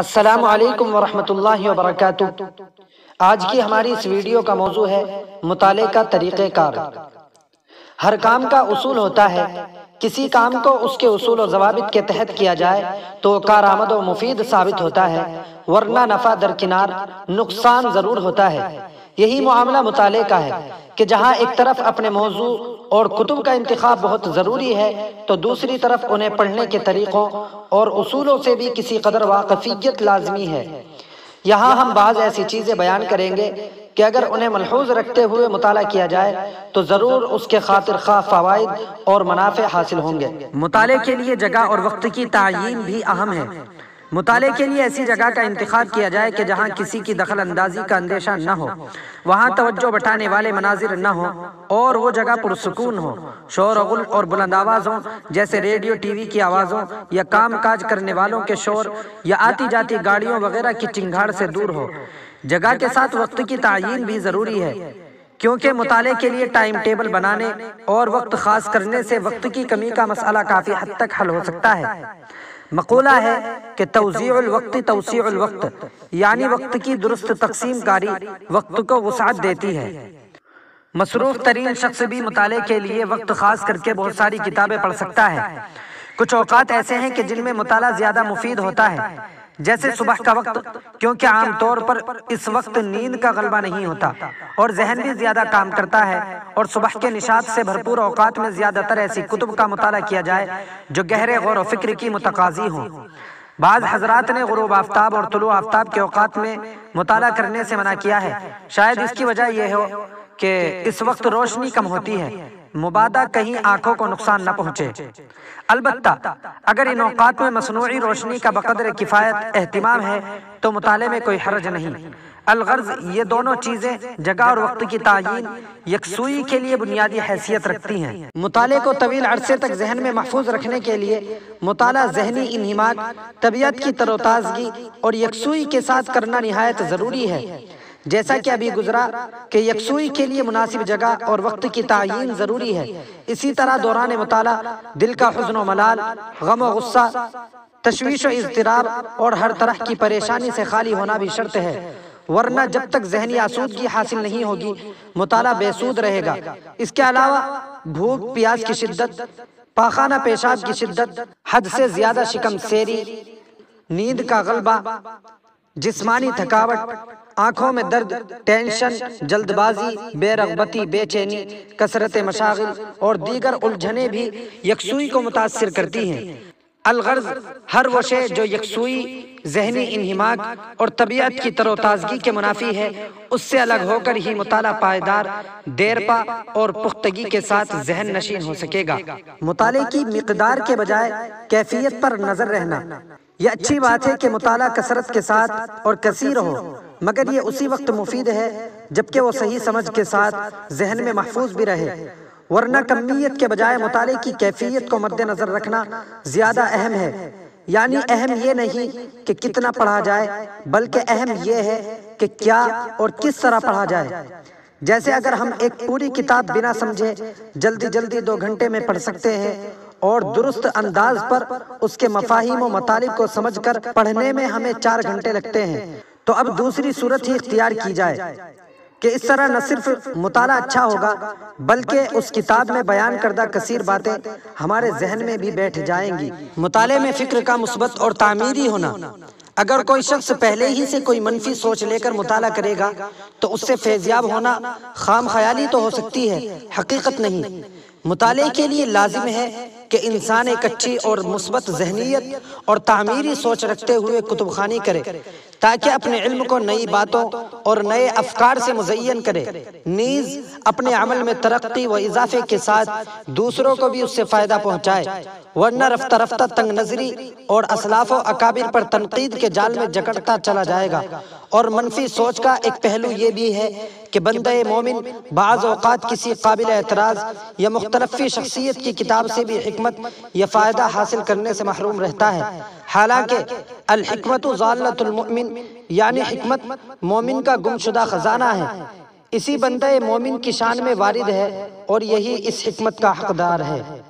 السلام علیکم ورحمۃ اللہ وبرکاتہ۔ آج کی ہماری اس ویڈیو کا موضوع ہے مطالعے کا طریقہ کار۔ ہر کام کا اصول ہوتا ہے کسی کام کو اس کے اصول و ضوابط کے تحت کیا جائے تو کارآمد و مفید ثابت ہوتا ہے، ورنہ نفع درکنار نقصان ضرور ہوتا ہے۔ یہی معاملہ مطالعے کا ہے کہ جہاں ایک طرف اپنے موضوع اور کتب کا انتخاب بہت ضروری ہے، تو دوسری طرف انہیں پڑھنے کے طریقوں اور اصولوں سے بھی کسی قدر واقفیت لازمی ہے۔ یہاں ہم بعض ایسی چیزیں بیان کریں گے کہ اگر انہیں ملحوظ رکھتے ہوئے مطالعہ کیا جائے، تو ضرور اس کے خاطر خواہ فوائد اور منافع حاصل ہوں گے۔ مطالعے کے لیے جگہ اور وقت کی تعین بھی اہم ہے۔ مطالعے کے لیے ایسی جگہ کا انتخاب کیا جائے کہ جہاں کسی کی دخل اندازی کا اندیشہ نہ ہو، وہاں توجہ بٹانے والے مناظر نہ ہو اور وہ جگہ پرسکون ہو۔ شور غل اور بلند آوازوں جیسے ریڈیو، ٹی وی کی آوازوں یا کام کاج کرنے والوں کے شور یا آتی جاتی گاڑیوں وغیرہ کی چنگھاڑ سے دور ہو۔ جگہ کے ساتھ وقت کی تعین بھی ضروری ہے، کیونکہ مطالعے کے لیے ٹائم ٹیبل بنانے اور وقت خاص کرنے سے وقت کی کمی کا مسئلہ کافی حد تک حل ہو سکتا ہے۔ مقولہ ہے کہ توزیع الوقت توسیع الوقت یعنی وقت کی درست تقسیم کاری وقت کو وسعت دیتی ہے۔ مصروف ترین شخص بھی مطالعے کے لیے وقت خاص کر کے بہت ساری کتابیں پڑھ سکتا ہے۔ کچھ اوقات ایسے ہیں کہ جن میں مطالعہ زیادہ مفید ہوتا ہے۔ جیسے صبح کا وقت کیونکہ عام طور پر اس وقت نیند کا غلبہ نہیں ہوتا اور ذہن بھی زیادہ کام کرتا ہے اور صبح کے نشاط سے بھرپور اوقات میں زیادہ تر ایسی کتب کا مطالعہ کیا جائے جو گہرے غور و فکر کی متقاضی ہوں۔ بعض حضرات نے غروب آفتاب اور طلوع آفتاب کے اوقات میں مطالعہ کرنے سے منع کیا ہے۔ شاید اس کی وجہ یہ ہو کہ اس وقت روشنی کم ہوتی ہے۔ مبادہ کہیں آنکھوں کو نقصان نہ پہنچے۔ البتہ، اگر ان اوقات میں مصنوعی روشنی کا بقدر کفایت، اہتمام ہے، تو مطالعے میں کوئی حرج نہیں۔ الغرض یہ دونوں چیزیں جگہ اور وقت کی تعین، یکسوئی کے لیے بنیادی حیثیت رکھتی ہیں۔ مطالعے کو طویل عرصے تک ذہن میں محفوظ رکھنے کے لیے مطالعہ ذہنی انہماک، طبیعت کی تر و تازگی اور یکسوئی کے ساتھ کرنا نہایت ضروری ہے۔ جیسا کہ ابھی گزرا کہ یکسوئی کے لیے مناسب جگہ اور وقت کی تعین ضروری ہے۔ اسی طرح دوران مطالعہ، دل کا حزن و ملال، غم و غصہ، تشویش و اضطراب اور ہر طرح کی پریشانی سے خالی ہونا بھی شرط ہے۔ ورنہ جب تک ذہنی آسودگی حاصل نہیں ہوگی، مطالعہ بے سود رہے گا۔ اس کے علاوہ، بھوک، پیاس کی شدت، پاخانہ پیشاب کی شدت، حد سے زیادہ شکم، سیری، نیند کا غلبہ جسمانی تھکاوٹ، آنکھوں میں درد، ٹینشن جلد بازی بے رغبتی بے چینی، کثرت مشاغل اور دیگر الجھنے بھی یکسوئی کو متاثر کرتی ہیں۔ الغرض ہر وہ شے جو یکسوئی ذہنی انہماک اور طبیعت کی تر و تازگی کے منافی ہے، اس سے الگ ہو کر ہی مطالعہ پائیدار، دیرپا اور پختگی کے ساتھ ذہن نشین ہو سکے گا۔ مطالعے کی مقدار کے بجائے کیفیت پر نظر رہنا۔ یہ اچھی بات ہے کہ مطالعہ کثرت کے ساتھ اور کثیر ہو، مگر یہ اسی وقت مفید ہے جبکہ وہ صحیح سمجھ کے ساتھ ذہن میں محفوظ بھی رہے۔ ورنہ کمیت کے بجائے مطالعے کی کیفیت کو مد نظر رکھنا زیادہ اہم ہے۔ یعنی اہم یہ نہیں کہ کتنا پڑھا جائے بلکہ اہم یہ ہے کہ کیا اور کس طرح پڑھا جائے۔ جیسے اگر ہم ایک پوری کتاب بنا سمجھے جلدی جلدی دو گھنٹے میں پڑھ سکتے ہیں اور درست انداز پر اس کے مفاہیم و مطالب کو سمجھ کر پڑھنے میں ہمیں چار گھنٹے لگتے ہیں۔ تو اب دوسری صورت ہی اختیار کی جائے کہ اس طرح نہ صرف مطالعہ اچھا ہوگا بلکہ اس کتاب میں بیان کردہ کثیر باتیں ہمارے ذہن میں بھی بیٹھ جائیں گی۔ مطالعے میں فکر کا مثبت اور تعمیری ہونا۔ اگر کوئی شخص پہلے ہی سے کوئی منفی سوچ لے کر مطالعہ کرے گا تو اس سے فیضیاب ہونا خام خیالی تو ہو سکتی ہے حقیقت نہیں۔ مطالعے کے لیے لازم ہے کہ انسان ایک اچھی اور مثبت ذہنیت اور تعمیری سوچ رکھتے ہوئے کتب خانی کرے۔ تاکہ اپنے علم کو نئی باتوں اور نئے افکار سے مزین کرے۔ نیز اپنے عمل میں ترقی و اضافے کے ساتھ دوسروں کو بھی اس سے فائدہ پہنچائے۔ ورنہ رفتہ رفتہ تنگ نظری اور اسلاف و اکابر پر تنقید کے جال میں جکڑتا چلا جائے گا۔ اور منفی سوچ کا ایک پہلو یہ بھی ہے کہ بندہ مومن بعض اوقات کسی قابل اعتراض یا مختلفی شخصیت کی کتاب سے بھی حکمت یا فائدہ حاصل کرنے سے محروم رہتا ہے۔ حالانکہ الحکمت ضالت المؤمن یعنی حکمت مومن کا گم شدہ خزانہ ہے۔ اسی بندہ مومن کی شان میں وارد ہے اور یہی اس حکمت کا حقدار ہے۔